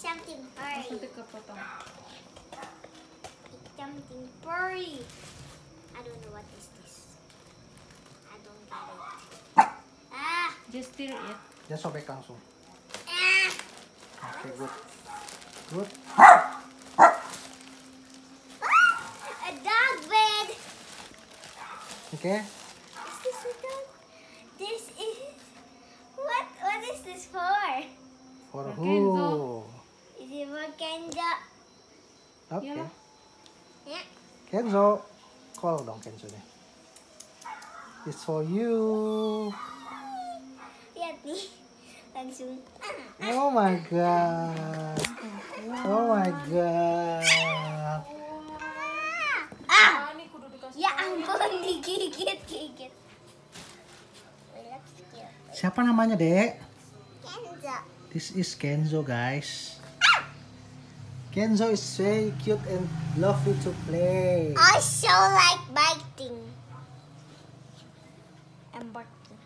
something furry. Suntik ka pa to. It's something furry. I don't know what is this. I don't get it. Ah! Just stir it. Just sobek langsung. Ah! Oke, good. Good. A dog bed! Oke. Is this a dog? This is... What? What is this for? For For who? Kenzo. Is it for Kenzo? Oke. Iya. Yeah. Kenzo. Call dong Kenzo nih. It's for you. Lihat nih. Langsung. Ah. Oh my god. Oh my god. Ah! Ah, ini kudu dikasih. Ya ampun, digigit-gigit. Let's cute. Siapa namanya, Dek? Kenzo. This is Kenzo, guys. Kenzo is very cute and lovely to play. I so like biting and barking.